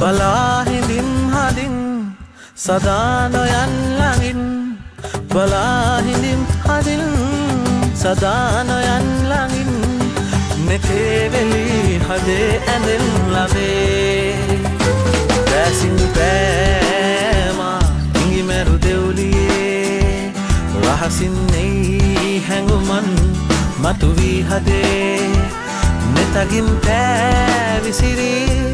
බලාහිඳින් හදින් සදානොයන් ළඟින්. බලාහිඳින් හදින් සදානොයන් ළඟින්. මෙතේවෙලි හදේ ඇඳෙන් ලබේ දැසින් පෑමා ඉඟිමැරු දෙව්ලියේ. රහසින් නෙයි හැඟුමන් මතුවී හදේ. මෙතගින් පෑවිසිරී උනුහුමරනේ